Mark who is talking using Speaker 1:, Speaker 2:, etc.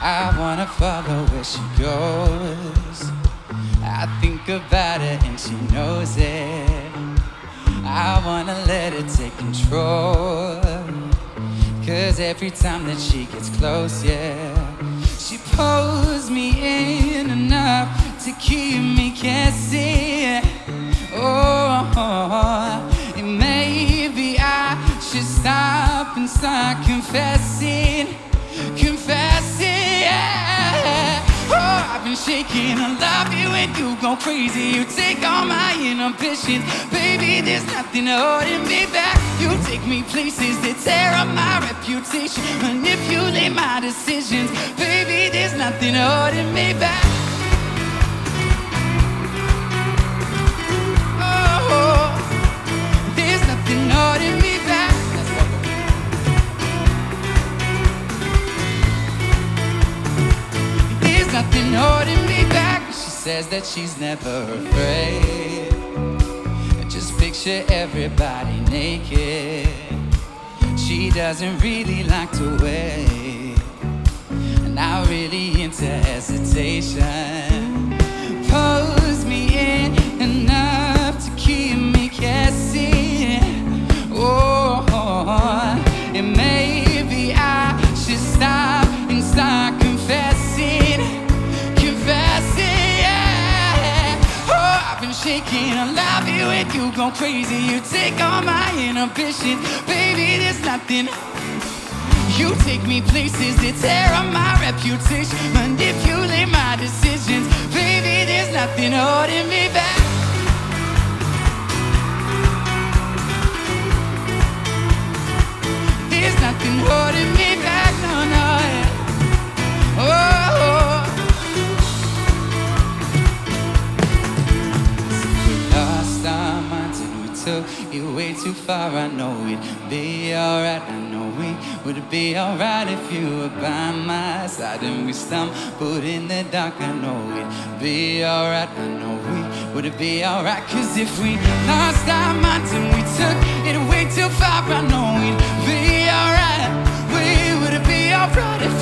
Speaker 1: I wanna follow where she goes. I think about her and she knows it. I wanna let her take control. Cause every time that she gets close, yeah, she pulls me in enough to keep me guessing. Start confessing, confessing. Yeah. Oh, I've been shaking. I love you and you go crazy. You take all my inhibitions, baby. There's nothing holding me back. You take me places that tear up my reputation, manipulate my decisions, baby. There's nothing holding me back. Says that she's never afraid. Just picture everybody naked. She doesn't really like to wait. Shaking. I love you if you go crazy. You take all my inhibitions, baby. There's nothing. You take me places that tear up my reputation, manipulate my decisions, baby. There's nothing holding me You're way too far, I know it'd be alright. I know it would be alright if you were by my side and we stumbled in the dark. I know it'd be alright. I know we would it be alright. Cause if we lost our minds and we took it way too far, I know it'd be alright. We would it be alright if